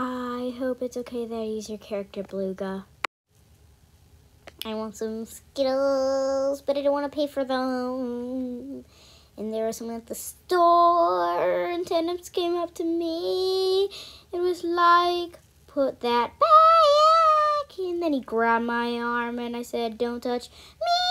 I hope it's okay that I use your character, Bluga. I want some Skittles, but I don't want to pay for them. And there was someone at the store, and Tandems came up to me. It was like, put that back. And then he grabbed my arm, and I said, don't touch me.